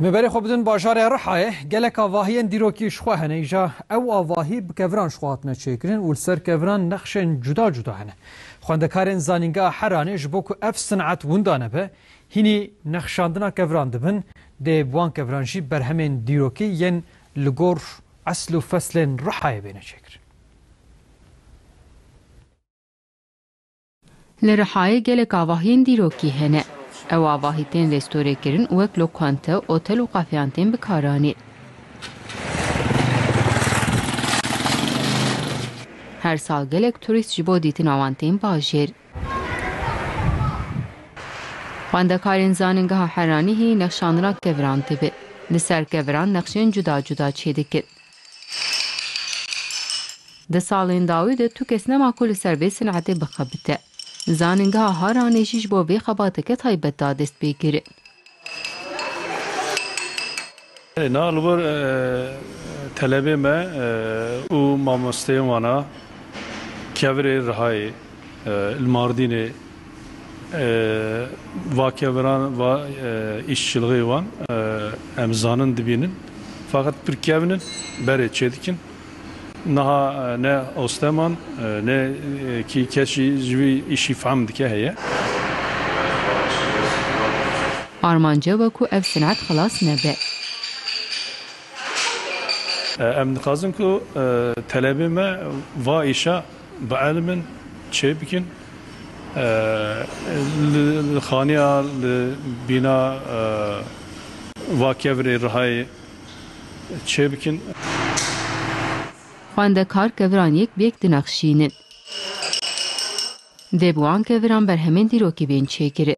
ببرê xwe bidin bajarê Rihayê geleka vahiyên dîrokî ji xwe hene îja ew avahî bi kevran ji xwe hatine çêkirin û li ser kevran nexşên cuda cuda hene. Xwendekarên zanîngeha Heranê ji bo ku ev sinet winda nebe, hînî nexşandina kevran dibin dê buwan kevran jî berhemên dîrokî yên li gor esl û feslên Rihayê bêne çêkirin. Li Rihayê gelek avahiyên dîrokî hene. او آواهیتین رستوره کرن وک لوکانتا اوتل و قافیانتین بکارانید. هر سال گلک توریست جبو دیتین آوانتین باجر. خواندکارین زاننگاه حرانی هی نقشان را کوران تبه. لسر کوران نقشین جدا جدا چیده کرد. ده سالین داوی ده تو کس نماکل سر به صنعت بخبته. Zanîngeha Haranê jî ji bo vê xebateke taybet da dest pê kir. Nal vir e, telebê me e, û mamosteyên wana kevirê rihayê e, li Mardînê vakeviran va işçiliği olan emzanın dibinin fakat bir kevinin bere niha ne osteman ne ki keşi jivî işî fehm dike heye Armanca وەکو ئەv سنعات خلاص نەبێ. em dixwazin ku telebê me va îşa bi elmin çê bikin li xaniya li bîna va kevirê Bikin Xwendekar keviran yek bêk dinexşînin. Dê bi wan keviran berhemên dîrokî bên.